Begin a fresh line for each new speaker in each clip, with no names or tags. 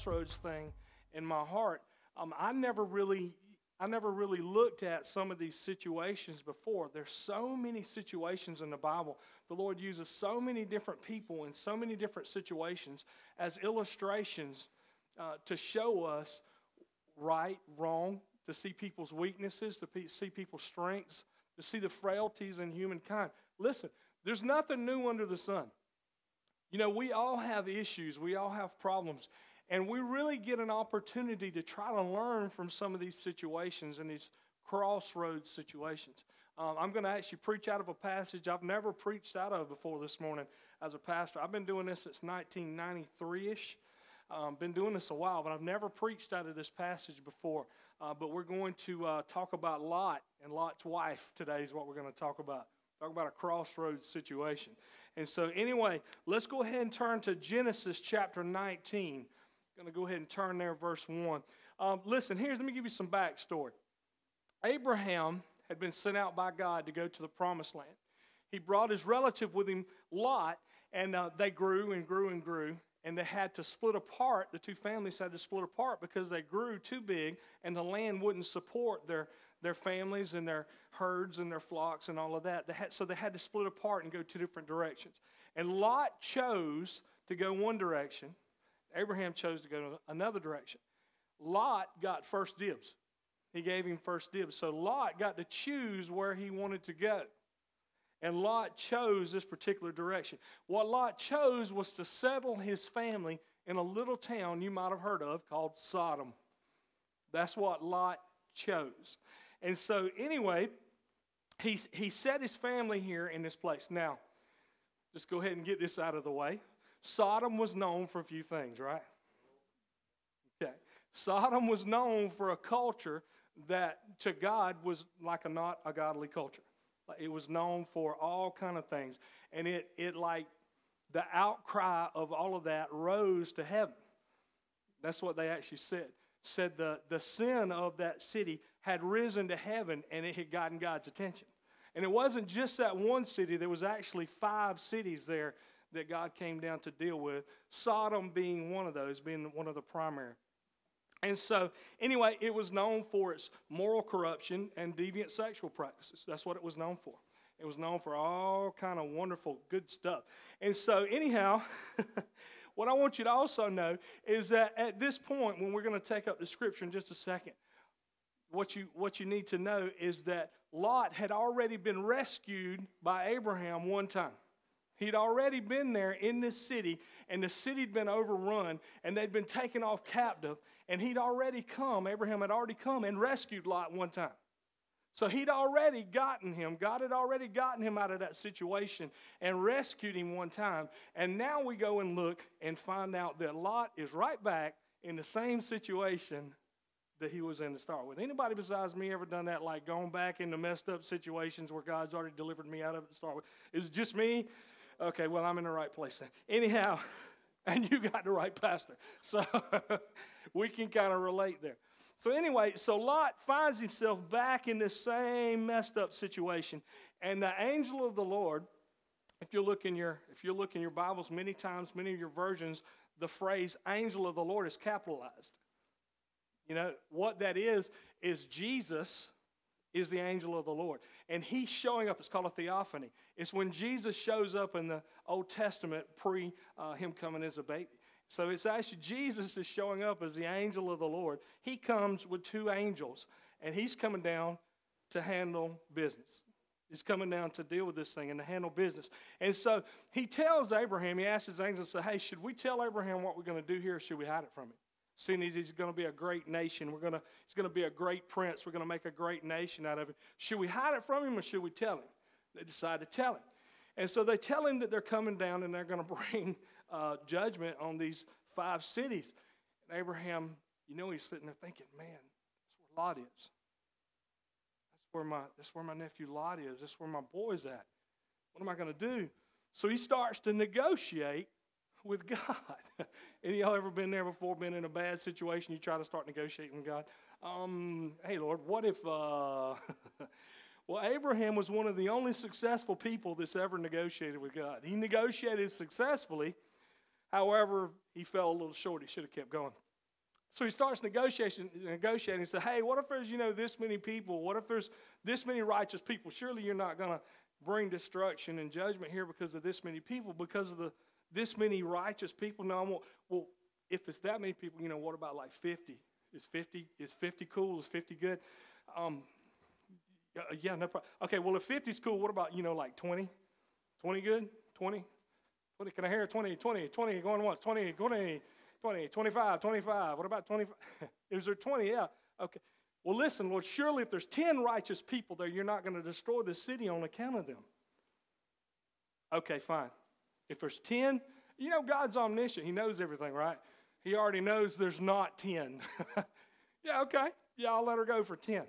crossroads thing in my heart, um, I never really I never really looked at some of these situations before. There's so many situations in the Bible. The Lord uses so many different people in so many different situations as illustrations uh, to show us right, wrong, to see people's weaknesses, to see people's strengths, to see the frailties in humankind. Listen, there's nothing new under the sun. You know, we all have issues, we all have problems. And we really get an opportunity to try to learn from some of these situations and these crossroads situations. Um, I'm going to actually preach out of a passage I've never preached out of before this morning as a pastor. I've been doing this since 1993 ish. Um, been doing this a while, but I've never preached out of this passage before. Uh, but we're going to uh, talk about Lot and Lot's wife today, is what we're going to talk about. Talk about a crossroads situation. And so, anyway, let's go ahead and turn to Genesis chapter 19 going to go ahead and turn there, verse 1. Um, listen, here, let me give you some backstory. Abraham had been sent out by God to go to the promised land. He brought his relative with him, Lot, and uh, they grew and grew and grew. And they had to split apart. The two families had to split apart because they grew too big, and the land wouldn't support their, their families and their herds and their flocks and all of that. They had, so they had to split apart and go two different directions. And Lot chose to go one direction, Abraham chose to go another direction. Lot got first dibs. He gave him first dibs. So Lot got to choose where he wanted to go. And Lot chose this particular direction. What Lot chose was to settle his family in a little town you might have heard of called Sodom. That's what Lot chose. And so, anyway, he, he set his family here in this place. Now, just go ahead and get this out of the way. Sodom was known for a few things, right? Okay. Sodom was known for a culture that to God was like a not a godly culture. It was known for all kind of things. And it, it like the outcry of all of that rose to heaven. That's what they actually said. Said the, the sin of that city had risen to heaven and it had gotten God's attention. And it wasn't just that one city, there was actually five cities there that God came down to deal with, Sodom being one of those, being one of the primary. And so, anyway, it was known for its moral corruption and deviant sexual practices. That's what it was known for. It was known for all kind of wonderful, good stuff. And so, anyhow, what I want you to also know is that at this point, when we're going to take up the scripture in just a second, what you, what you need to know is that Lot had already been rescued by Abraham one time. He'd already been there in this city, and the city had been overrun, and they'd been taken off captive, and he'd already come, Abraham had already come and rescued Lot one time. So he'd already gotten him. God had already gotten him out of that situation and rescued him one time. And now we go and look and find out that Lot is right back in the same situation that he was in to start with. Anybody besides me ever done that, like going back into messed up situations where God's already delivered me out of it to start with? Is it just me? Okay, well, I'm in the right place then. Anyhow, and you got the right pastor. So we can kind of relate there. So, anyway, so Lot finds himself back in the same messed up situation. And the angel of the Lord, if you look in your if you look in your Bibles, many times, many of your versions, the phrase angel of the Lord is capitalized. You know, what that is, is Jesus is the angel of the Lord. And he's showing up. It's called a theophany. It's when Jesus shows up in the Old Testament pre uh, him coming as a baby. So it's actually Jesus is showing up as the angel of the Lord. He comes with two angels, and he's coming down to handle business. He's coming down to deal with this thing and to handle business. And so he tells Abraham, he asks his angel, say, Hey, should we tell Abraham what we're going to do here, or should we hide it from him? Seeing as he's going to be a great nation. We're going to, he's going to be a great prince. We're going to make a great nation out of him. Should we hide it from him or should we tell him? They decide to tell him. And so they tell him that they're coming down and they're going to bring uh, judgment on these five cities. And Abraham, you know, he's sitting there thinking, man, that's where Lot is. That's where my, that's where my nephew Lot is. That's where my boy's at. What am I going to do? So he starts to negotiate with God. Any of y'all ever been there before, been in a bad situation, you try to start negotiating with God? Um, hey, Lord, what if. Uh... well, Abraham was one of the only successful people that's ever negotiated with God. He negotiated successfully. However, he fell a little short. He should have kept going. So he starts negotiating, negotiating. He said, Hey, what if there's, you know, this many people? What if there's this many righteous people? Surely you're not going to bring destruction and judgment here because of this many people, because of the this many righteous people. No, I'm, well, if it's that many people, you know, what about like 50? Is 50 is 50 cool? Is 50 good? Um, yeah, no problem. Okay, well, if 50 is cool, what about, you know, like 20? 20 good? 20? 20? Can I hear 20, 20, 20 going once? 20, 20, 20, 25, 25. What about 25? is there 20? Yeah. Okay. Well, listen, Lord, surely if there's 10 righteous people there, you're not going to destroy the city on account of them. Okay, fine. If there's 10, you know, God's omniscient. He knows everything, right? He already knows there's not 10. yeah, okay. Yeah, I'll let her go for 10.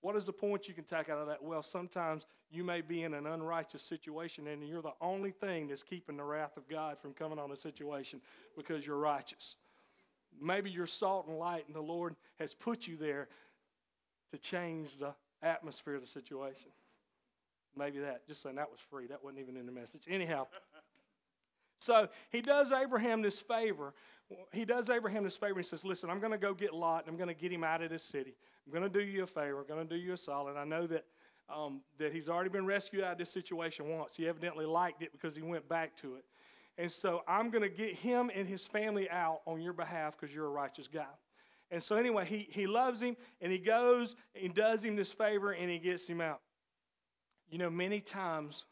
What is the point you can take out of that? Well, sometimes you may be in an unrighteous situation and you're the only thing that's keeping the wrath of God from coming on a situation because you're righteous. Maybe you're salt and light, and the Lord has put you there to change the atmosphere of the situation. Maybe that. Just saying that was free. That wasn't even in the message. Anyhow. So he does Abraham this favor. He does Abraham this favor. He says, Listen, I'm going to go get Lot and I'm going to get him out of this city. I'm going to do you a favor. I'm going to do you a solid. I know that, um, that he's already been rescued out of this situation once. He evidently liked it because he went back to it. And so I'm going to get him and his family out on your behalf because you're a righteous guy. And so, anyway, he, he loves him and he goes and does him this favor and he gets him out. You know, many times,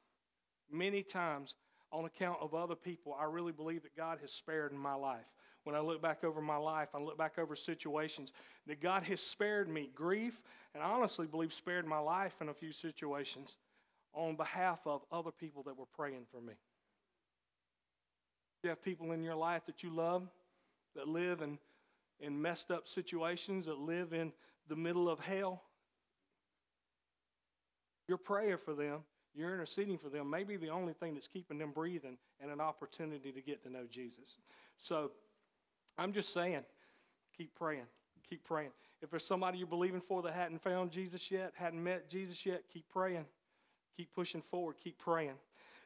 many times, on account of other people, I really believe that God has spared in my life. When I look back over my life, I look back over situations that God has spared me grief, and I honestly believe spared my life in a few situations on behalf of other people that were praying for me. You have people in your life that you love that live in, in messed up situations, that live in the middle of hell. You're praying for them, you're interceding for them, maybe the only thing that's keeping them breathing and an opportunity to get to know Jesus. So I'm just saying, keep praying. Keep praying. If there's somebody you're believing for that hadn't found Jesus yet, hadn't met Jesus yet, keep praying. Keep pushing forward. Keep praying.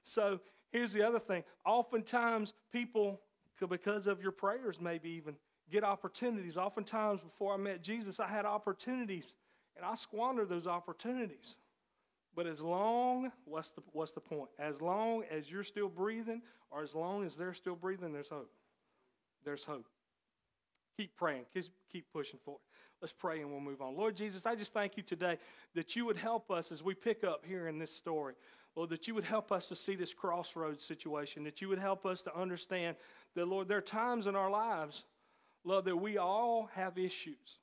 So Here's the other thing. Oftentimes, people, because of your prayers, maybe even get opportunities. Oftentimes, before I met Jesus, I had opportunities, and I squandered those opportunities. But as long, what's the, what's the point? As long as you're still breathing, or as long as they're still breathing, there's hope. There's hope. Keep praying. Keep pushing forward. Let's pray and we'll move on. Lord Jesus, I just thank you today that you would help us as we pick up here in this story. Lord, that you would help us to see this crossroads situation, that you would help us to understand that, Lord, there are times in our lives, Lord, that we all have issues.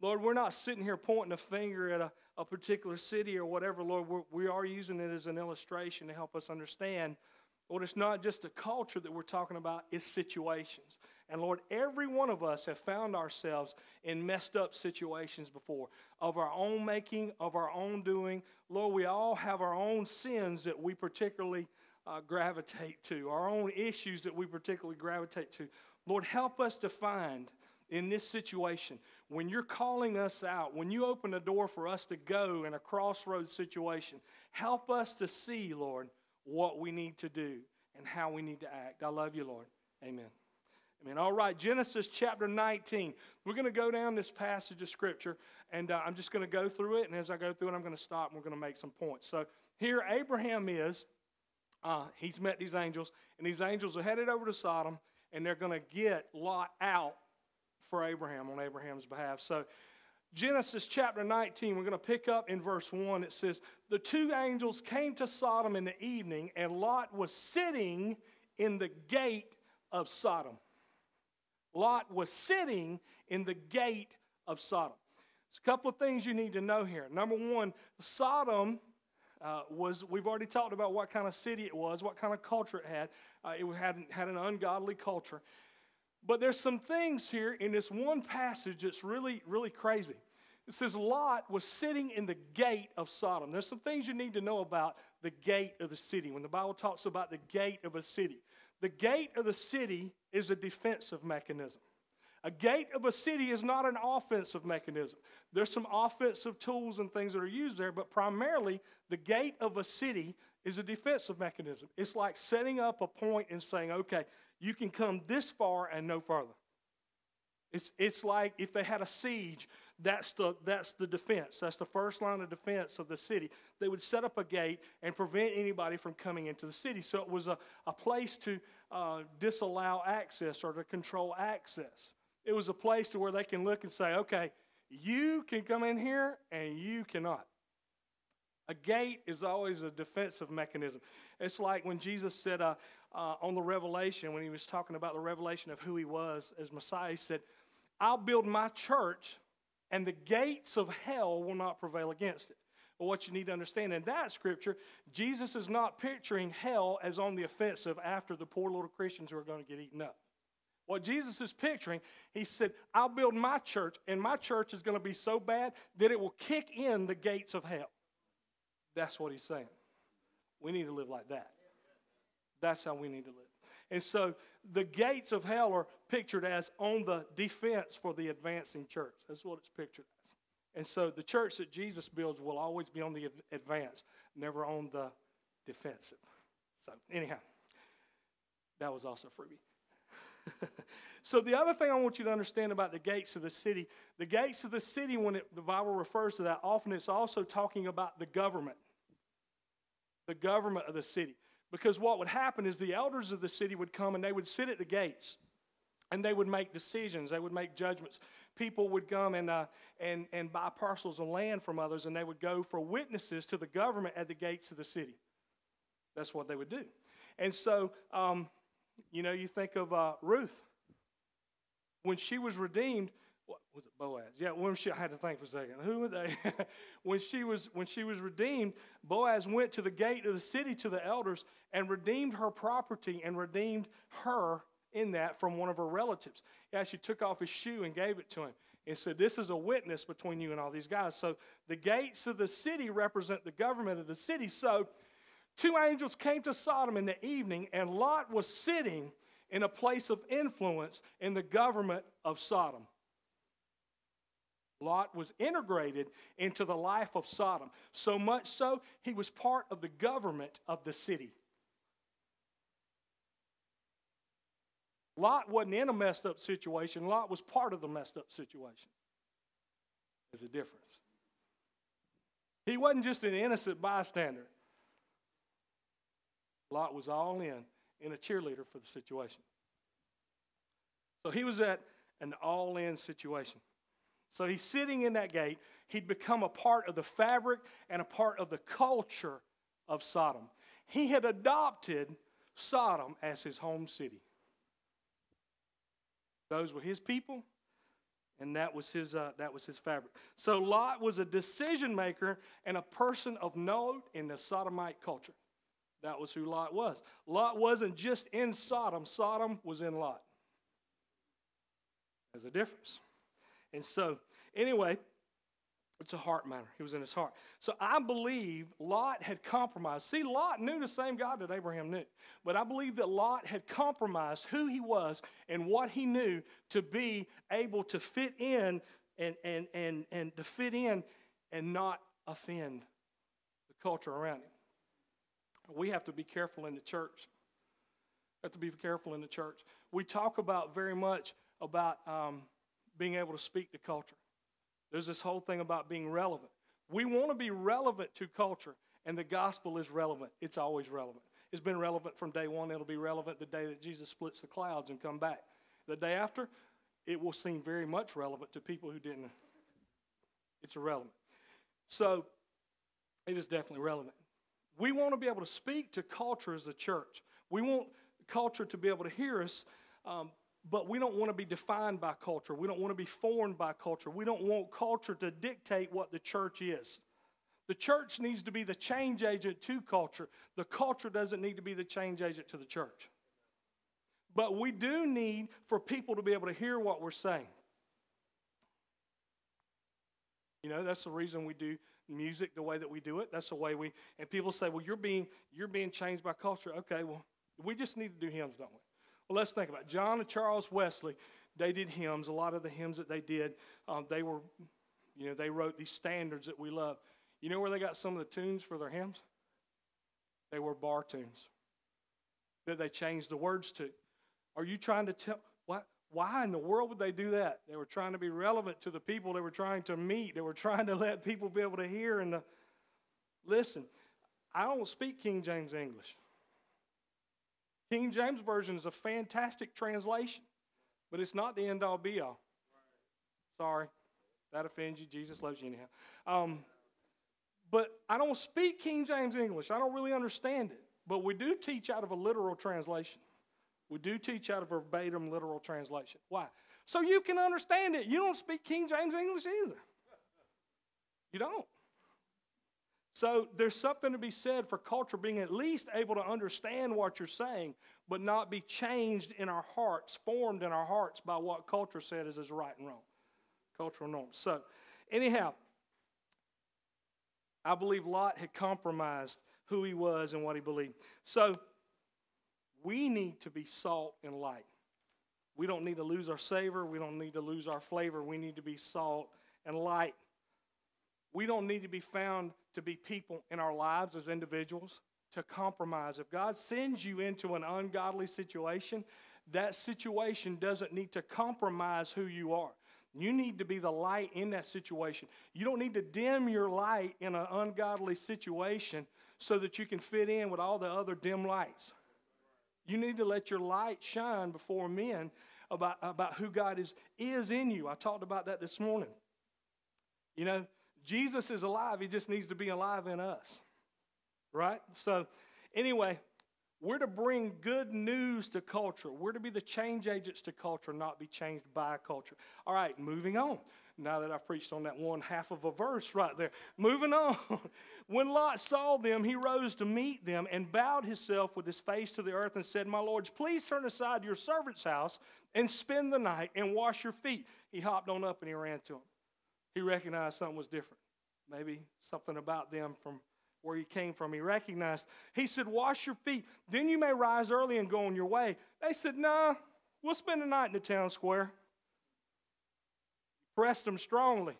Lord, we're not sitting here pointing a finger at a, a particular city or whatever, Lord. We're, we are using it as an illustration to help us understand, Lord, it's not just a culture that we're talking about, it's situations. And Lord, every one of us have found ourselves in messed up situations before, of our own making, of our own doing. Lord, we all have our own sins that we particularly uh, gravitate to, our own issues that we particularly gravitate to. Lord, help us to find in this situation when you're calling us out, when you open a door for us to go in a crossroads situation, help us to see, Lord, what we need to do and how we need to act. I love you, Lord. Amen. Amen. All right, Genesis chapter 19. We're going to go down this passage of Scripture, and uh, I'm just going to go through it. And as I go through it, I'm going to stop and we're going to make some points. So here, Abraham is. Uh, he's met these angels, and these angels are headed over to Sodom, and they're going to get Lot out for Abraham on Abraham's behalf. So, Genesis chapter 19, we're going to pick up in verse 1. It says, The two angels came to Sodom in the evening, and Lot was sitting in the gate of Sodom. Lot was sitting in the gate of Sodom. There's a couple of things you need to know here. Number one, Sodom uh, was, we've already talked about what kind of city it was, what kind of culture it had. Uh, it had, had an ungodly culture. But there's some things here in this one passage that's really, really crazy. It says Lot was sitting in the gate of Sodom. There's some things you need to know about the gate of the city. When the Bible talks about the gate of a city, the gate of the city is a defensive mechanism. A gate of a city is not an offensive mechanism. There's some offensive tools and things that are used there, but primarily the gate of a city is a defensive mechanism. It's like setting up a point and saying, okay, You can come this far and no further. It's, it's like if they had a siege, that's the, that's the defense. That's the first line of defense of the city. They would set up a gate and prevent anybody from coming into the city. So it was a, a place to uh, disallow access or to control access. It was a place to where they can look and say, okay, you can come in here and you cannot. A gate is always a defensive mechanism. It's like when Jesus said uh, uh, on the revelation, when he was talking about the revelation of who he was as Messiah, he said, I'll build my church, and the gates of hell will not prevail against it. But what you need to understand in that scripture, Jesus is not picturing hell as on the offensive after the poor little Christians who are going to get eaten up. What Jesus is picturing, he said, I'll build my church, and my church is going to be so bad that it will kick in the gates of hell. That's what he's saying. We need to live like that. That's how we need to live. And so the gates of hell are pictured as on the defense for the advancing church. That's what it's pictured as. And so the church that Jesus builds will always be on the advance, never on the defensive. So, anyhow, that was also freebie. so, the other thing I want you to understand about the gates of the city the gates of the city, when it, the Bible refers to that, often it's also talking about the government. The government of the city. Because what would happen is the elders of the city would come and they would sit at the gates and they would make decisions, they would make judgments. People would come and, uh, and, and buy parcels of land from others and they would go for witnesses to the government at the gates of the city. That's what they would do. And so, um, you know, you think of uh, Ruth. When she was redeemed, what was it Boaz? Yeah, when she I had to think for a second. Who were they? when she was when she was redeemed, Boaz went to the gate of the city to the elders and redeemed her property and redeemed her in that from one of her relatives. He actually took off his shoe and gave it to him and said, This is a witness between you and all these guys. So the gates of the city represent the government of the city. So two angels came to Sodom in the evening, and Lot was sitting in a place of influence in the government of Sodom. Lot was integrated into the life of Sodom. So much so, he was part of the government of the city. Lot wasn't in a messed up situation, Lot was part of the messed up situation. There's a difference. He wasn't just an innocent bystander. Lot was all in, in a cheerleader for the situation. So he was at an all in situation. So he's sitting in that gate. He'd become a part of the fabric and a part of the culture of Sodom. He had adopted Sodom as his home city. Those were his people, and that was his, uh, that was his fabric. So Lot was a decision maker and a person of note in the Sodomite culture. That was who Lot was. Lot wasn't just in Sodom, Sodom was in Lot. There's a difference. And so, anyway, it's a heart matter. He was in his heart. So I believe Lot had compromised. See, Lot knew the same God that Abraham knew. But I believe that Lot had compromised who he was and what he knew to be able to fit in and, and, and, and to fit in and not offend the culture around him. We have to be careful in the church. Have to be careful in the church. We talk about very much about um, being able to speak to culture. There's this whole thing about being relevant. We want to be relevant to culture, and the gospel is relevant. It's always relevant. It's been relevant from day one. It'll be relevant the day that Jesus splits the clouds and come back. The day after, it will seem very much relevant to people who didn't. It's irrelevant. So, it is definitely relevant. We want to be able to speak to culture as a church. We want culture to be able to hear us um, but we don't want to be defined by culture. We don't want to be formed by culture. We don't want culture to dictate what the church is. The church needs to be the change agent to culture. The culture doesn't need to be the change agent to the church. But we do need for people to be able to hear what we're saying. You know, that's the reason we do music the way that we do it. That's the way we and people say, "Well, you're being you're being changed by culture." Okay, well, we just need to do hymns, don't we? Well, let's think about it. John and Charles Wesley. They did hymns. A lot of the hymns that they did, um, they were, you know, they wrote these standards that we love. You know where they got some of the tunes for their hymns? They were bar tunes that they changed the words to. Are you trying to tell what why in the world would they do that? They were trying to be relevant to the people they were trying to meet. They were trying to let people be able to hear and to listen. I don't speak King James English. King James Version is a fantastic translation, but it's not the end all be all. Sorry, that offends you. Jesus loves you anyhow. Um, but I don't speak King James English. I don't really understand it. But we do teach out of a literal translation. We do teach out of a verbatim literal translation. Why? So you can understand it. You don't speak King James English either. You don't. So there's something to be said for culture being at least able to understand what you're saying, but not be changed in our hearts, formed in our hearts by what culture said is, is right and wrong. Cultural norms. So, anyhow, I believe Lot had compromised who he was and what he believed. So, we need to be salt and light. We don't need to lose our savor. We don't need to lose our flavor. We need to be salt and light. We don't need to be found to be people in our lives as individuals to compromise. If God sends you into an ungodly situation, that situation doesn't need to compromise who you are. You need to be the light in that situation. You don't need to dim your light in an ungodly situation so that you can fit in with all the other dim lights. You need to let your light shine before men about, about who God is, is in you. I talked about that this morning. You know, Jesus is alive, he just needs to be alive in us. Right? So, anyway, we're to bring good news to culture. We're to be the change agents to culture, not be changed by culture. All right, moving on. Now that I've preached on that one half of a verse right there. Moving on. when Lot saw them, he rose to meet them and bowed himself with his face to the earth and said, My lords, please turn aside your servant's house and spend the night and wash your feet. He hopped on up and he ran to him. He recognized something was different. Maybe something about them from where he came from. He recognized. He said, Wash your feet. Then you may rise early and go on your way. They said, Nah, we'll spend the night in the town square He pressed them strongly.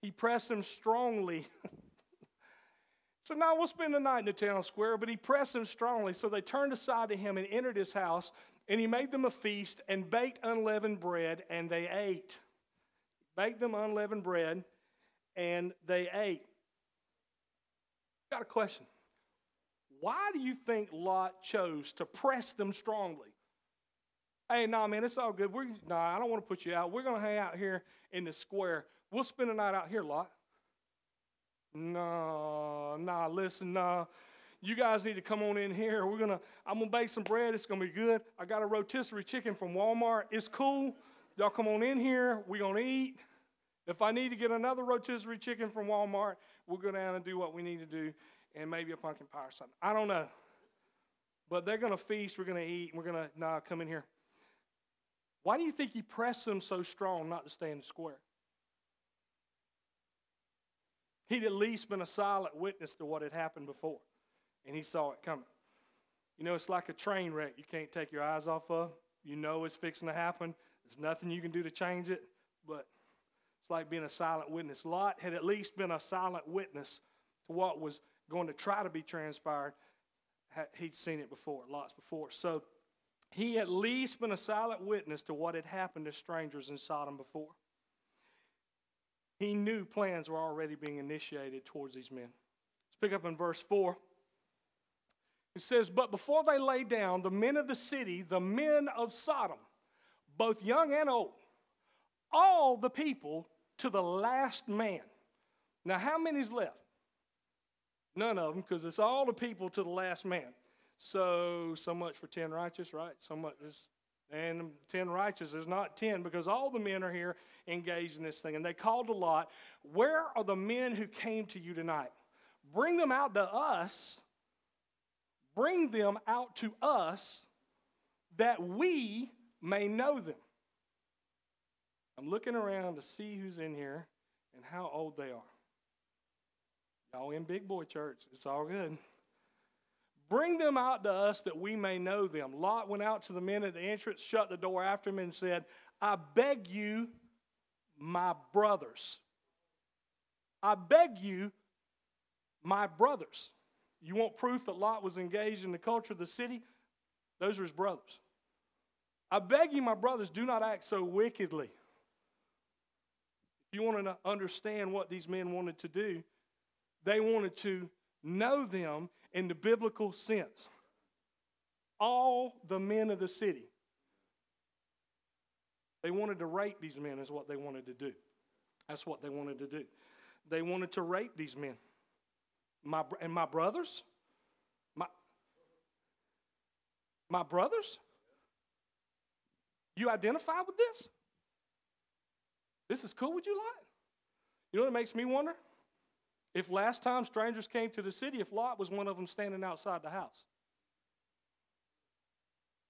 He pressed them strongly. so now we'll spend the night in the town square, but he pressed them strongly. So they turned aside to him and entered his house, and he made them a feast and baked unleavened bread, and they ate. Baked them unleavened bread, and they ate. Got a question. Why do you think Lot chose to press them strongly? Hey, nah, man, it's all good. We're, nah, I don't want to put you out. We're going to hang out here in the square. We'll spend the night out here, Lot. No, nah, listen, nah. You guys need to come on in here. We're gonna, I'm gonna bake some bread. It's gonna be good. I got a rotisserie chicken from Walmart. It's cool. Y'all come on in here. We're gonna eat. If I need to get another rotisserie chicken from Walmart, we'll go down and do what we need to do, and maybe a pumpkin pie or something. I don't know. But they're gonna feast. We're gonna eat. We're gonna nah, come in here. Why do you think he pressed them so strong not to stay in the square? He'd at least been a silent witness to what had happened before, and he saw it coming. You know, it's like a train wreck you can't take your eyes off of. You know it's fixing to happen. There's nothing you can do to change it, but it's like being a silent witness. Lot had at least been a silent witness to what was going to try to be transpired. He'd seen it before, lots before. So he at least been a silent witness to what had happened to strangers in Sodom before. He knew plans were already being initiated towards these men. Let's pick up in verse 4. It says, But before they lay down, the men of the city, the men of Sodom, both young and old, all the people to the last man. Now, how many's left? None of them, because it's all the people to the last man. So, so much for 10 righteous, right? So much is, and 10 righteous is not 10 because all the men are here engaged in this thing. And they called a lot. Where are the men who came to you tonight? Bring them out to us. Bring them out to us that we may know them. I'm looking around to see who's in here and how old they are. Y'all in big boy church. It's all good. Bring them out to us that we may know them. Lot went out to the men at the entrance, shut the door after him, and said, I beg you, my brothers. I beg you, my brothers. You want proof that Lot was engaged in the culture of the city? Those are his brothers. I beg you, my brothers, do not act so wickedly. If you want to understand what these men wanted to do, they wanted to know them in the biblical sense. All the men of the city. They wanted to rape these men, is what they wanted to do. That's what they wanted to do. They wanted to rape these men. My, and my brothers, my, my brothers, you identify with this? This is cool with you, Lot? You know what makes me wonder? If last time strangers came to the city, if Lot was one of them standing outside the house.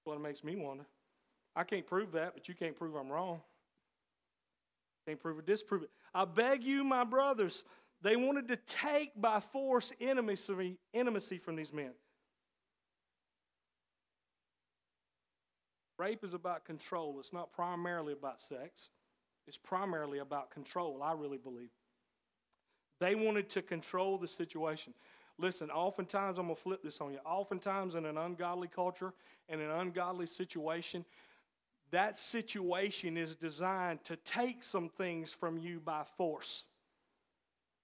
What it makes me wonder. I can't prove that, but you can't prove I'm wrong. Can't prove or disprove it. I beg you, my brothers, they wanted to take by force intimacy, intimacy from these men. Rape is about control. It's not primarily about sex. It's primarily about control, I really believe. They wanted to control the situation. Listen, oftentimes, I'm going to flip this on you. Oftentimes, in an ungodly culture, in an ungodly situation, that situation is designed to take some things from you by force.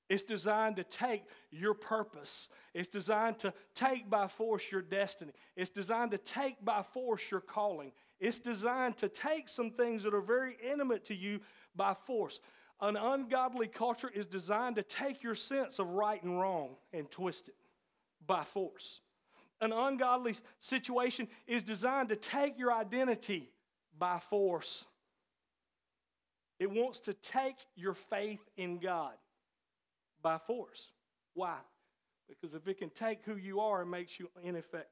It's designed to take your purpose. It's designed to take by force your destiny. It's designed to take by force your calling. It's designed to take some things that are very intimate to you by force. An ungodly culture is designed to take your sense of right and wrong and twist it by force. An ungodly situation is designed to take your identity by force. It wants to take your faith in God by force. Why? Because if it can take who you are, it makes you ineffective.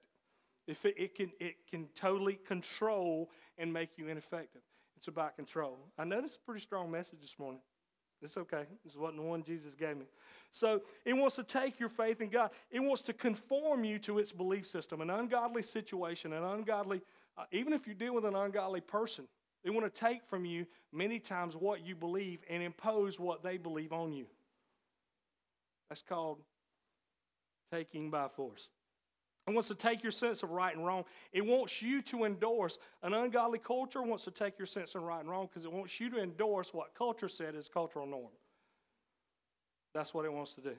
If it, it, can, it can totally control and make you ineffective. It's about control. I know this is a pretty strong message this morning. It's okay. This wasn't the one Jesus gave me. So it wants to take your faith in God. It wants to conform you to its belief system. An ungodly situation, an ungodly, uh, even if you deal with an ungodly person, they want to take from you many times what you believe and impose what they believe on you. That's called taking by force. It wants to take your sense of right and wrong. It wants you to endorse. An ungodly culture wants to take your sense of right and wrong because it wants you to endorse what culture said is cultural norm. That's what it wants to do.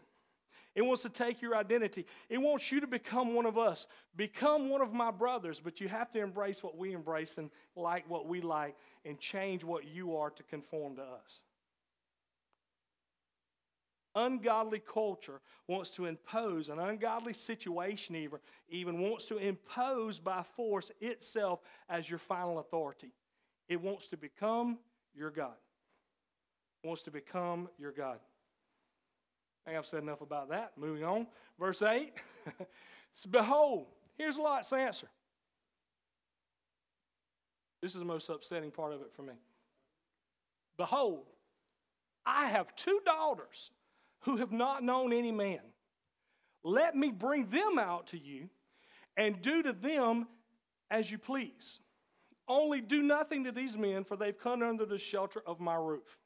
It wants to take your identity. It wants you to become one of us. Become one of my brothers, but you have to embrace what we embrace and like what we like and change what you are to conform to us ungodly culture wants to impose, an ungodly situation even, even wants to impose by force itself as your final authority. It wants to become your God. It wants to become your God. I think I've said enough about that. Moving on. Verse 8. Behold, here's Lot's answer. This is the most upsetting part of it for me. Behold, I have two daughters who have not known any man. Let me bring them out to you and do to them as you please. Only do nothing to these men, for they've come under the shelter of my roof.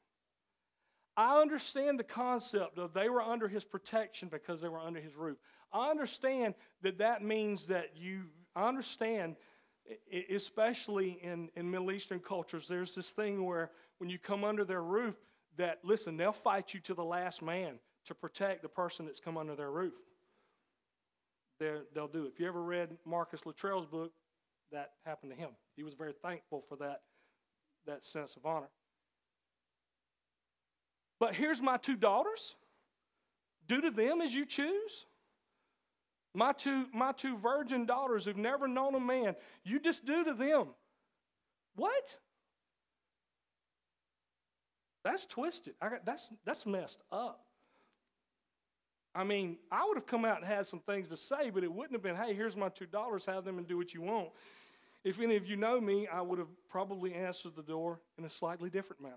I understand the concept of they were under his protection because they were under his roof. I understand that that means that you, I understand, especially in, in Middle Eastern cultures, there's this thing where when you come under their roof, that, listen, they'll fight you to the last man to protect the person that's come under their roof. they will do it. If you ever read Marcus Luttrell's book, that happened to him. He was very thankful for that, that sense of honor. But here's my two daughters. Do to them as you choose. My two, my two virgin daughters who've never known a man, you just do to them. What? That's twisted. Got, that's, that's messed up. I mean, I would have come out and had some things to say, but it wouldn't have been, hey, here's my two dollars, have them and do what you want. If any of you know me, I would have probably answered the door in a slightly different manner.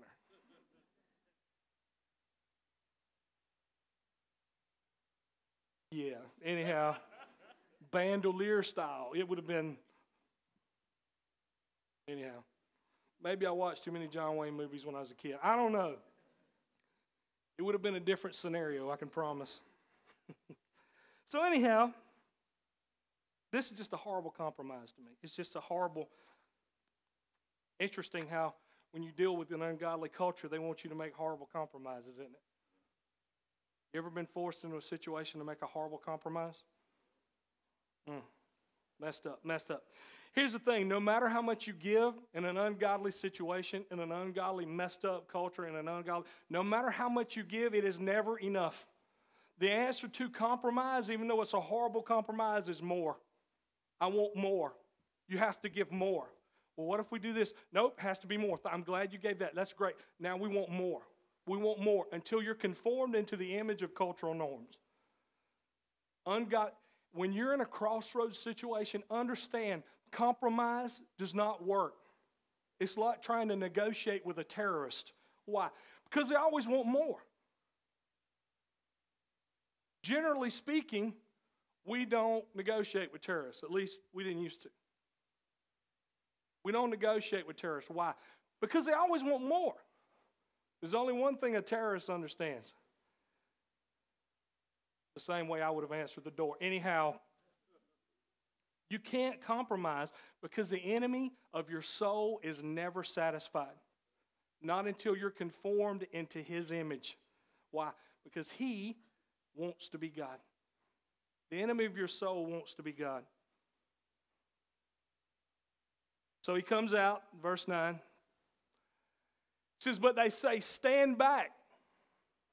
Yeah, anyhow, bandolier style. It would have been, anyhow. Maybe I watched too many John Wayne movies when I was a kid. I don't know. It would have been a different scenario, I can promise. so, anyhow, this is just a horrible compromise to me. It's just a horrible. Interesting how when you deal with an ungodly culture, they want you to make horrible compromises, isn't it? You ever been forced into a situation to make a horrible compromise? Mm, messed up, messed up. Here's the thing no matter how much you give in an ungodly situation, in an ungodly, messed up culture, in an ungodly, no matter how much you give, it is never enough. The answer to compromise, even though it's a horrible compromise, is more. I want more. You have to give more. Well, what if we do this? Nope, has to be more. I'm glad you gave that. That's great. Now we want more. We want more until you're conformed into the image of cultural norms. Ungod, when you're in a crossroads situation, understand compromise does not work. It's like trying to negotiate with a terrorist. Why? Because they always want more. Generally speaking, we don't negotiate with terrorists. At least we didn't used to. We don't negotiate with terrorists. Why? Because they always want more. There's only one thing a terrorist understands. The same way I would have answered the door. Anyhow, you can't compromise because the enemy of your soul is never satisfied. Not until you're conformed into his image. Why? Because he wants to be God. The enemy of your soul wants to be God. So he comes out, verse 9. says, But they say, Stand back.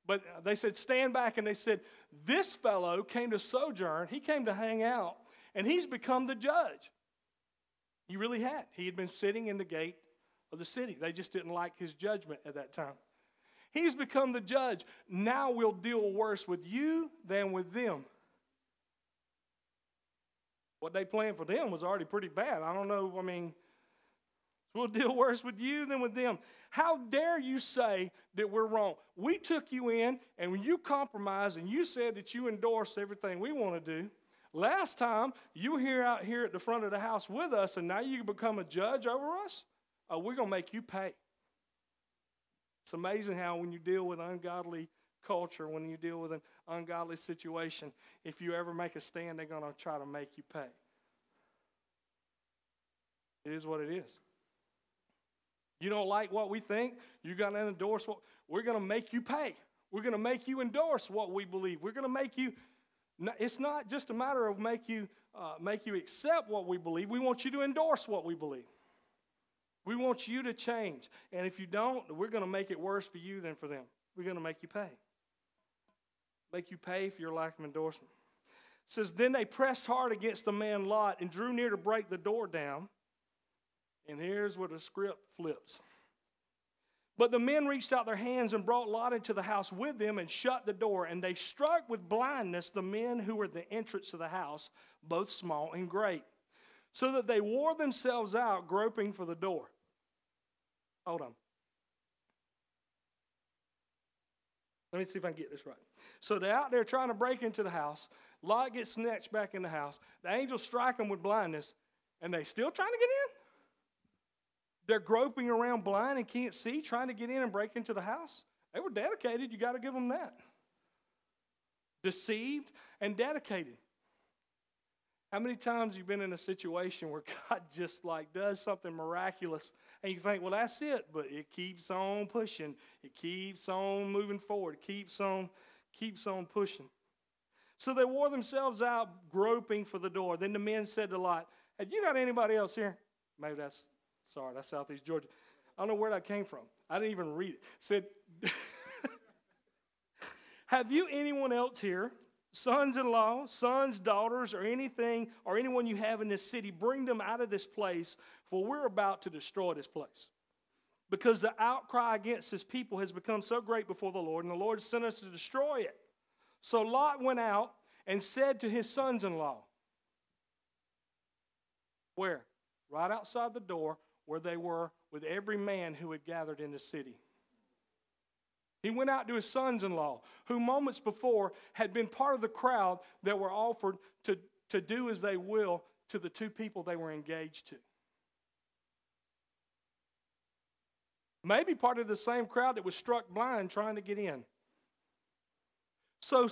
But they said, Stand back. And they said, This fellow came to sojourn. He came to hang out. And he's become the judge. He really had. He had been sitting in the gate of the city. They just didn't like his judgment at that time. He's become the judge. Now we'll deal worse with you than with them. What they planned for them was already pretty bad. I don't know, I mean, we'll deal worse with you than with them. How dare you say that we're wrong? We took you in and when you compromised and you said that you endorsed everything we want to do. Last time you were here out here at the front of the house with us, and now you become a judge over us. Oh, we're gonna make you pay. It's amazing how when you deal with ungodly culture, when you deal with an ungodly situation, if you ever make a stand, they're gonna try to make you pay. It is what it is. You don't like what we think, you're gonna endorse what we're gonna make you pay. We're gonna make you endorse what we believe. We're gonna make you it's not just a matter of make you, uh, make you accept what we believe. We want you to endorse what we believe. We want you to change. And if you don't, we're going to make it worse for you than for them. We're going to make you pay. Make you pay for your lack of endorsement. It says, Then they pressed hard against the man Lot and drew near to break the door down. And here's where the script flips. But the men reached out their hands and brought Lot into the house with them and shut the door. And they struck with blindness the men who were at the entrance of the house, both small and great, so that they wore themselves out groping for the door. Hold on. Let me see if I can get this right. So they're out there trying to break into the house. Lot gets snatched back in the house. The angels strike them with blindness, and they still trying to get in? They're groping around blind and can't see, trying to get in and break into the house. They were dedicated. You got to give them that. Deceived and dedicated. How many times have you been in a situation where God just like does something miraculous and you think, well, that's it, but it keeps on pushing. It keeps on moving forward. It keeps on, keeps on pushing. So they wore themselves out groping for the door. Then the men said to Lot, Have you got anybody else here? Maybe that's Sorry, that's Southeast Georgia. I don't know where that came from. I didn't even read it. said, Have you anyone else here, sons in law, sons, daughters, or anything, or anyone you have in this city? Bring them out of this place, for we're about to destroy this place. Because the outcry against his people has become so great before the Lord, and the Lord sent us to destroy it. So Lot went out and said to his sons in law, Where? Right outside the door, where they were with every man who had gathered in the city. He went out to his sons in law, who moments before had been part of the crowd that were offered to, to do as they will to the two people they were engaged to. Maybe part of the same crowd that was struck blind trying to get in. So,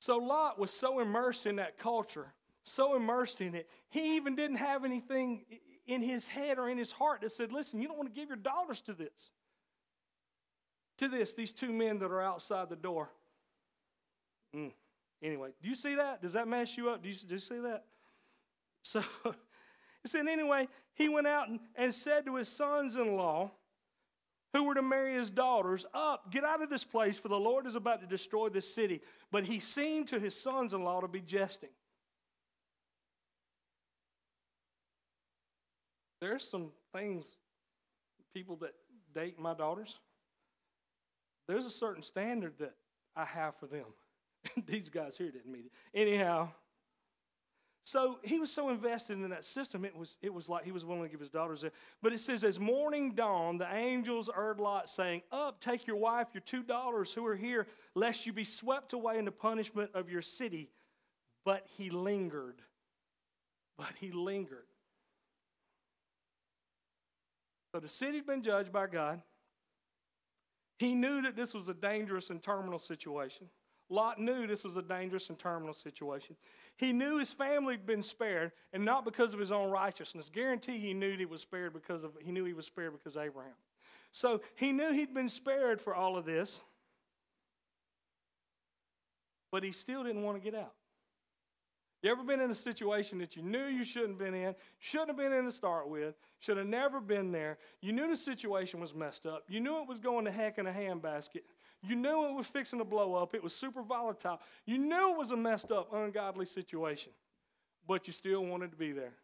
so Lot was so immersed in that culture so immersed in it, he even didn't have anything, in his head or in his heart that said, listen, you don't want to give your daughters to this. To this, these two men that are outside the door. Mm. Anyway, do you see that? Does that mess you up? Do you, do you see that? So, he said, anyway, he went out and, and said to his sons in law, who were to marry his daughters, Up, get out of this place, for the Lord is about to destroy this city. But he seemed to his sons in law to be jesting. There's some things, people that date my daughters, there's a certain standard that I have for them. These guys here didn't meet it. Anyhow, so he was so invested in that system, it was, it was like he was willing to give his daughters there. But it says, as morning dawned, the angels heard Lot saying, Up, take your wife, your two daughters who are here, lest you be swept away in the punishment of your city. But he lingered. But he lingered. So the city had been judged by God. He knew that this was a dangerous and terminal situation. Lot knew this was a dangerous and terminal situation. He knew his family had been spared, and not because of his own righteousness. Guarantee he knew he was spared because of he knew he was spared because of Abraham. So he knew he'd been spared for all of this, but he still didn't want to get out. You ever been in a situation that you knew you shouldn't have been in, shouldn't have been in to start with, should have never been there? You knew the situation was messed up. You knew it was going to heck in a handbasket. You knew it was fixing to blow up. It was super volatile. You knew it was a messed up, ungodly situation, but you still wanted to be there.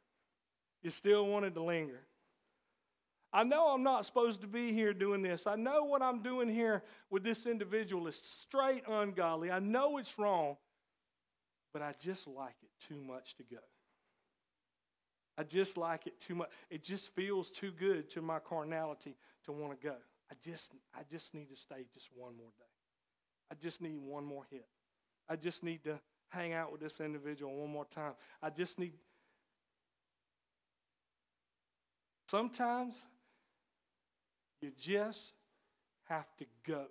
You still wanted to linger. I know I'm not supposed to be here doing this. I know what I'm doing here with this individual is straight ungodly. I know it's wrong, but I just like it too much to go. I just like it too much. It just feels too good to my carnality to want to go. I just, I just need to stay just one more day. I just need one more hit. I just need to hang out with this individual one more time. I just need. Sometimes you just have to go.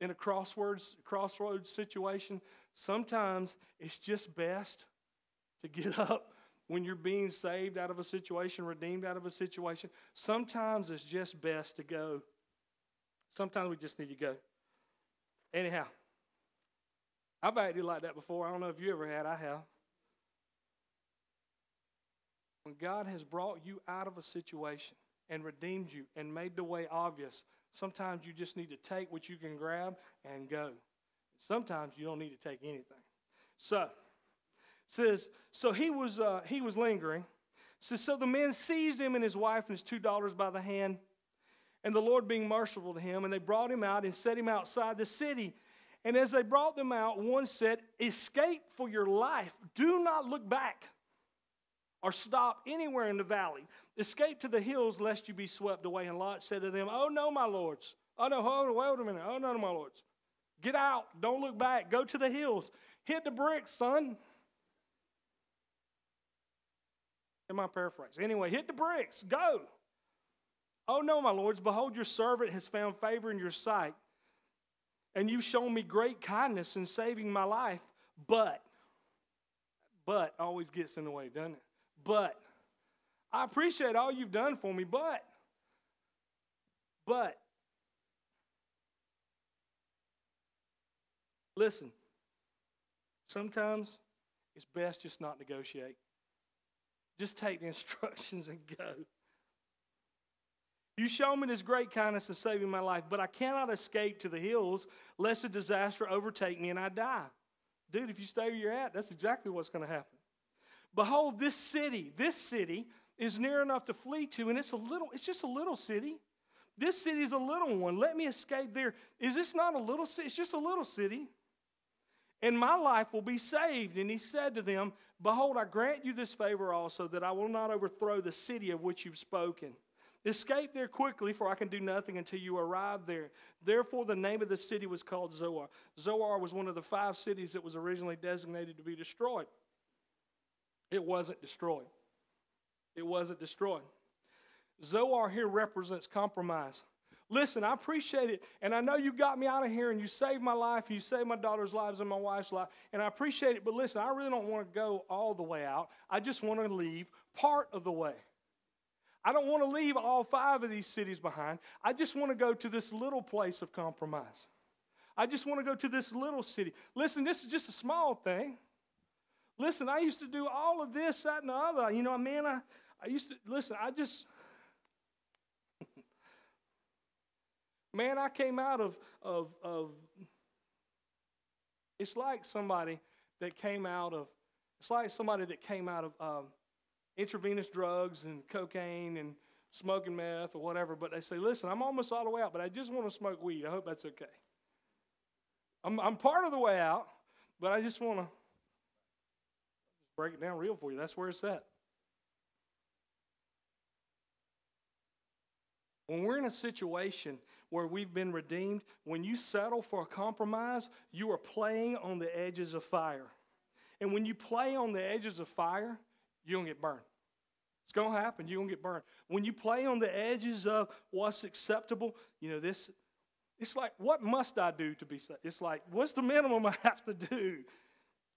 In a crosswords, crossroads situation, sometimes it's just best to get up when you're being saved out of a situation, redeemed out of a situation, sometimes it's just best to go. Sometimes we just need to go. Anyhow, I've acted like that before. I don't know if you ever had. I have. When God has brought you out of a situation and redeemed you and made the way obvious, sometimes you just need to take what you can grab and go. Sometimes you don't need to take anything. So, says, so he was, uh, he was lingering. Says, so the men seized him and his wife and his two daughters by the hand, and the Lord being merciful to him, and they brought him out and set him outside the city. And as they brought them out, one said, Escape for your life. Do not look back or stop anywhere in the valley. Escape to the hills, lest you be swept away. And Lot said to them, Oh, no, my lords. Oh, no, hold wait a minute. Oh, no, my lords. Get out. Don't look back. Go to the hills. Hit the bricks, son. in my paraphrase. Anyway, hit the bricks, go. Oh no, my lords, behold, your servant has found favor in your sight, and you've shown me great kindness in saving my life. But, but always gets in the way, doesn't it? But, I appreciate all you've done for me, but, but, listen, sometimes it's best just not negotiate. Just take the instructions and go. You show me this great kindness in saving my life, but I cannot escape to the hills lest a disaster overtake me and I die. Dude, if you stay where you're at, that's exactly what's going to happen. Behold, this city, this city is near enough to flee to, and it's a little, it's just a little city. This city is a little one. Let me escape there. Is this not a little city? It's just a little city and my life will be saved. And he said to them, Behold, I grant you this favor also, that I will not overthrow the city of which you've spoken. Escape there quickly, for I can do nothing until you arrive there. Therefore, the name of the city was called Zoar. Zoar was one of the five cities that was originally designated to be destroyed. It wasn't destroyed. It wasn't destroyed. Zoar here represents compromise. Listen, I appreciate it. And I know you got me out of here and you saved my life. You saved my daughter's lives and my wife's life. And I appreciate it. But listen, I really don't want to go all the way out. I just want to leave part of the way. I don't want to leave all five of these cities behind. I just want to go to this little place of compromise. I just want to go to this little city. Listen, this is just a small thing. Listen, I used to do all of this, that, and the other. You know, man, I, I used to, listen, I just, man, I came out of, of, of, it's like somebody that came out of, it's like somebody that came out of um, intravenous drugs and cocaine and smoking meth or whatever, but they say, listen, I'm almost all the way out, but I just want to smoke weed. I hope that's okay. I'm, I'm part of the way out, but I just want to break it down real for you. That's where it's at. When we're in a situation where we've been redeemed, when you settle for a compromise, you are playing on the edges of fire. And when you play on the edges of fire, you're going to get burned. It's going to happen. You're going to get burned. When you play on the edges of what's acceptable, you know, this, it's like, what must I do to be saved? It's like, what's the minimum I have to do?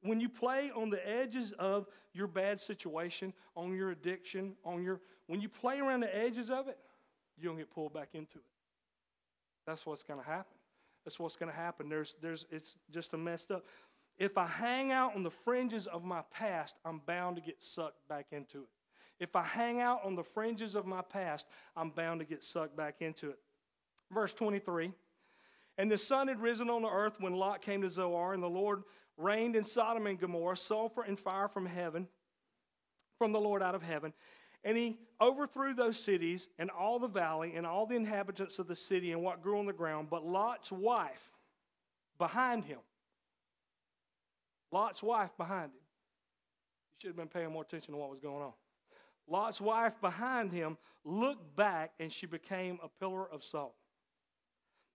When you play on the edges of your bad situation, on your addiction, on your, when you play around the edges of it, you're going get pulled back into it. That's what's going to happen. That's what's going to happen. There's, there's, it's just a messed up. If I hang out on the fringes of my past, I'm bound to get sucked back into it. If I hang out on the fringes of my past, I'm bound to get sucked back into it. Verse 23 And the sun had risen on the earth when Lot came to Zoar, and the Lord rained in Sodom and Gomorrah sulfur and fire from heaven, from the Lord out of heaven. And he overthrew those cities and all the valley and all the inhabitants of the city and what grew on the ground. But Lot's wife behind him Lot's wife behind him. You should have been paying more attention to what was going on. Lot's wife behind him looked back and she became a pillar of salt.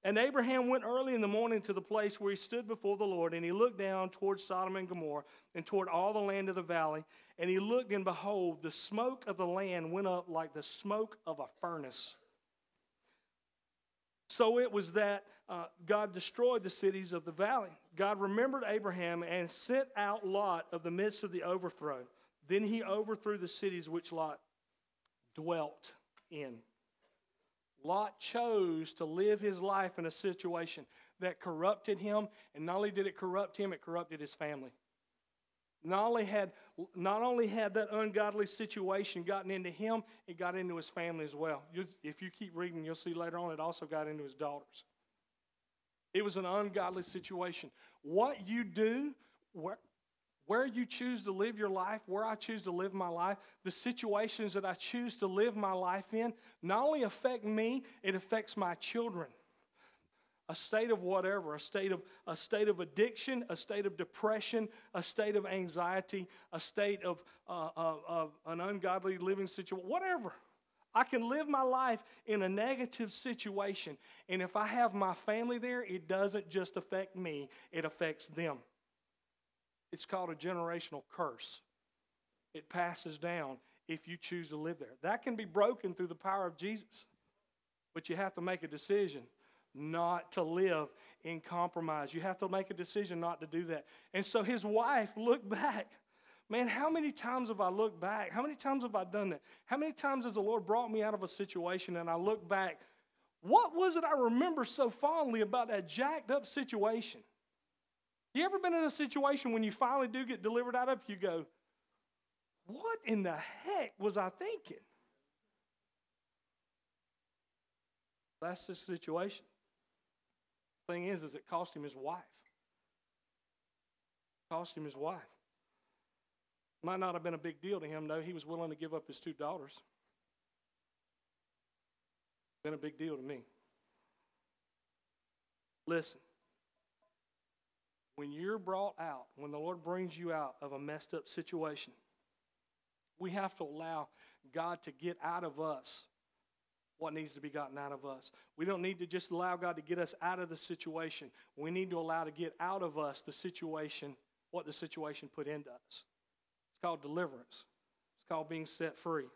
And Abraham went early in the morning to the place where he stood before the Lord, and he looked down toward Sodom and Gomorrah and toward all the land of the valley. And he looked, and behold, the smoke of the land went up like the smoke of a furnace. So it was that uh, God destroyed the cities of the valley. God remembered Abraham and sent out Lot of the midst of the overthrow. Then he overthrew the cities which Lot dwelt in. Lot chose to live his life in a situation that corrupted him, and not only did it corrupt him, it corrupted his family. Not only had, not only had that ungodly situation gotten into him, it got into his family as well. You, if you keep reading, you'll see later on it also got into his daughters. It was an ungodly situation. What you do, where you choose to live your life, where I choose to live my life, the situations that I choose to live my life in, not only affect me, it affects my children a state of whatever, a state of, a state of addiction, a state of depression, a state of anxiety, a state of, uh, of, of an ungodly living situation, whatever. I can live my life in a negative situation, and if I have my family there, it doesn't just affect me, it affects them. It's called a generational curse. It passes down if you choose to live there. That can be broken through the power of Jesus, but you have to make a decision not to live in compromise. You have to make a decision not to do that. And so his wife looked back. Man, how many times have I looked back? How many times have I done that? How many times has the Lord brought me out of a situation and I look back? What was it I remember so fondly about that jacked up situation? You ever been in a situation when you finally do get delivered out of, you go, What in the heck was I thinking? That's the situation. Thing is, is it cost him his wife. It cost him his wife. Might not have been a big deal to him, though. He was willing to give up his two daughters. Been a big deal to me. Listen, when you're brought out, when the Lord brings you out of a messed up situation, we have to allow God to get out of us what needs to be gotten out of us. We don't need to just allow God to get us out of the situation. We need to allow to get out of us the situation, what the situation put into us. It's called deliverance. It's called being set free.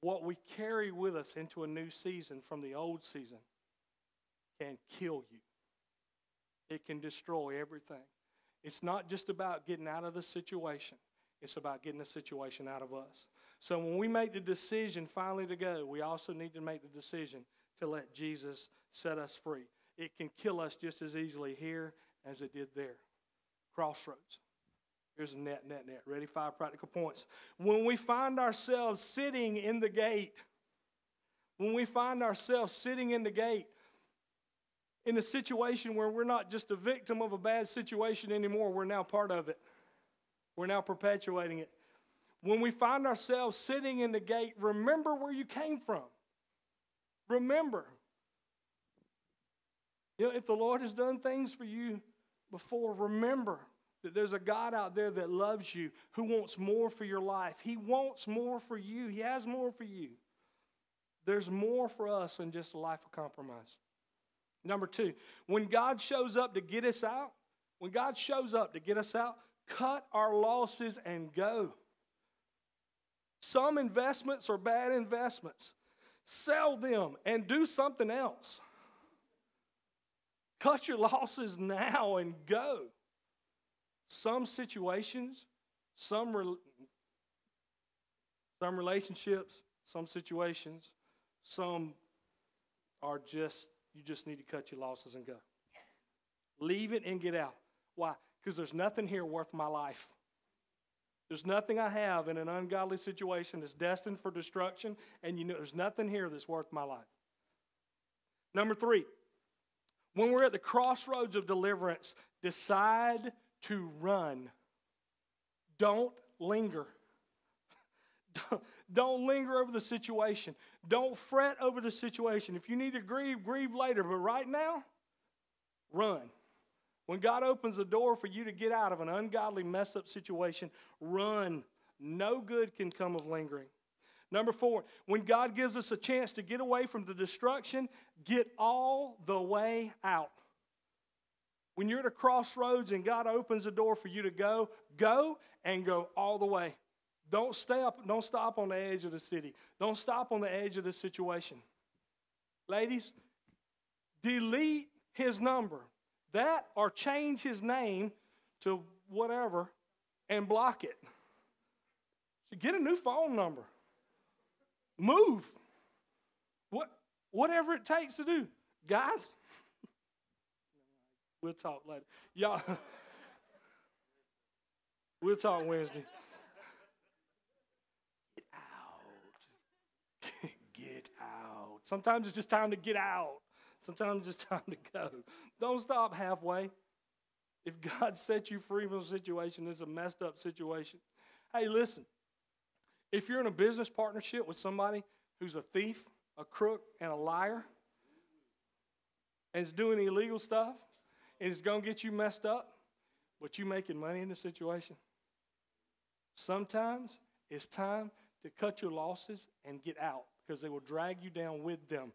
What we carry with us into a new season from the old season can kill you. It can destroy everything. It's not just about getting out of the situation. It's about getting the situation out of us. So when we make the decision finally to go, we also need to make the decision to let Jesus set us free. It can kill us just as easily here as it did there. Crossroads. Here's a net, net, net. Ready? Five practical points. When we find ourselves sitting in the gate, when we find ourselves sitting in the gate, in a situation where we're not just a victim of a bad situation anymore, we're now part of it. We're now perpetuating it. When we find ourselves sitting in the gate, remember where you came from. Remember. You know, if the Lord has done things for you before, remember that there's a God out there that loves you, who wants more for your life. He wants more for you, He has more for you. There's more for us than just a life of compromise. Number two, when God shows up to get us out, when God shows up to get us out, cut our losses and go. Some investments are bad investments. Sell them and do something else. Cut your losses now and go. Some situations, some, re- some relationships, some situations, some are just, you just need to cut your losses and go. Leave it and get out. Why? Because there's nothing here worth my life. There's nothing I have in an ungodly situation that's destined for destruction, and you know there's nothing here that's worth my life. Number three, when we're at the crossroads of deliverance, decide to run. Don't linger. Don't linger over the situation. Don't fret over the situation. If you need to grieve, grieve later. But right now, run. When God opens a door for you to get out of an ungodly, messed up situation, run. No good can come of lingering. Number four, when God gives us a chance to get away from the destruction, get all the way out. When you're at a crossroads and God opens a door for you to go, go and go all the way. Don't stay up, don't stop on the edge of the city. Don't stop on the edge of the situation. Ladies, delete his number. That or change his name to whatever and block it. So get a new phone number. Move. What, whatever it takes to do. Guys, we'll talk later. Y'all, we'll talk Wednesday. Get out. Get out. Sometimes it's just time to get out. Sometimes it's time to go. Don't stop halfway. If God set you free from a situation, it's a messed up situation. Hey, listen. If you're in a business partnership with somebody who's a thief, a crook, and a liar, and is doing illegal stuff, and it's going to get you messed up, but you making money in the situation, sometimes it's time to cut your losses and get out because they will drag you down with them.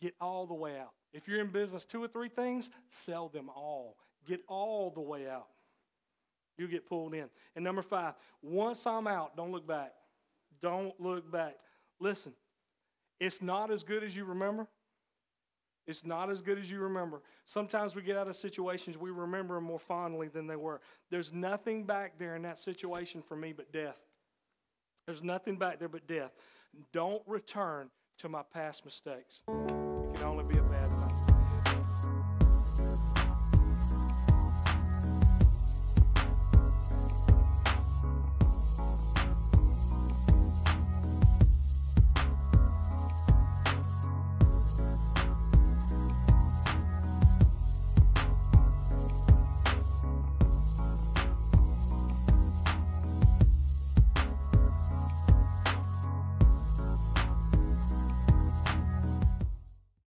Get all the way out. If you're in business, two or three things, sell them all. Get all the way out. You get pulled in. And number five, once I'm out, don't look back. Don't look back. Listen, it's not as good as you remember. It's not as good as you remember. Sometimes we get out of situations, we remember them more fondly than they were. There's nothing back there in that situation for me but death. There's nothing back there but death. Don't return to my past mistakes. Can only be